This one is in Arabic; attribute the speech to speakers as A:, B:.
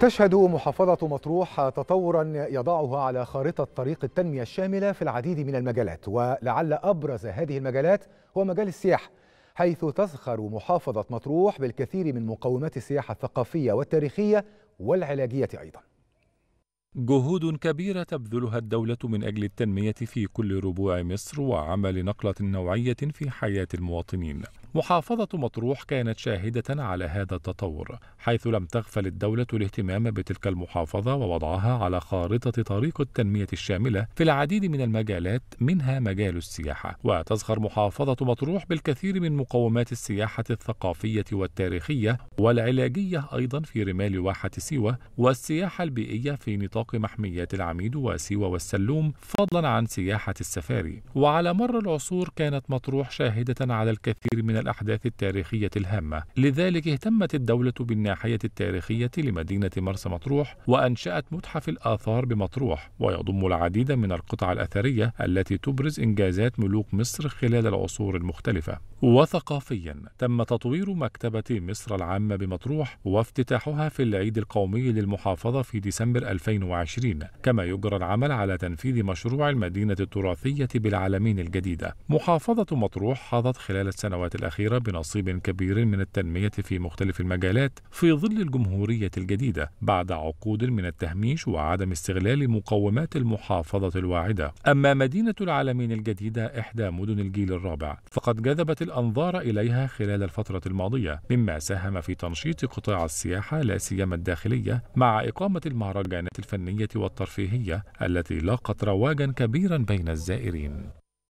A: تشهد محافظة مطروح تطورا يضعها على خارطة طريق التنمية الشاملة في العديد من المجالات ولعل أبرز هذه المجالات هو مجال السياحة حيث تزخر محافظة مطروح بالكثير من مقومات السياحة الثقافية والتاريخية والعلاجية أيضاً.
B: جهود كبيرة تبذلها الدولة من أجل التنمية في كل ربوع مصر وعمل نقلة نوعية في حياة المواطنين. محافظة مطروح كانت شاهدة على هذا التطور، حيث لم تغفل الدولة الاهتمام بتلك المحافظة ووضعها على خارطة طريق التنمية الشاملة في العديد من المجالات منها مجال السياحة، وتزخر محافظة مطروح بالكثير من مقومات السياحة الثقافية والتاريخية والعلاجية أيضا في رمال واحة سيوة والسياحة البيئية في نطاق نطاق محميات العميد وسيوة والسلوم فضلا عن سياحة السفاري. وعلى مر العصور كانت مطروح شاهدة على الكثير من الأحداث التاريخية الهامة. لذلك اهتمت الدولة بالناحية التاريخية لمدينة مرسى مطروح وأنشأت متحف الآثار بمطروح. ويضم العديد من القطع الأثرية التي تبرز إنجازات ملوك مصر خلال العصور المختلفة. وثقافيا تم تطوير مكتبة مصر العامة بمطروح وافتتاحها في العيد القومي للمحافظة في ديسمبر 2020 2020 كما يجرى العمل على تنفيذ مشروع المدينة التراثية بالعالمين الجديدة محافظة مطروح حظت خلال السنوات الأخيرة بنصيب كبير من التنمية في مختلف المجالات في ظل الجمهورية الجديدة بعد عقود من التهميش وعدم استغلال مقومات المحافظة الواعدة. أما مدينة العالمين الجديدة إحدى مدن الجيل الرابع فقد جذبت الأنظار إليها خلال الفترة الماضية مما ساهم في تنشيط قطاع السياحة لا سيما الداخلية مع إقامة المهرجانات الفنية والترفيهية التي لاقت رواجا كبيرا بين الزائرين.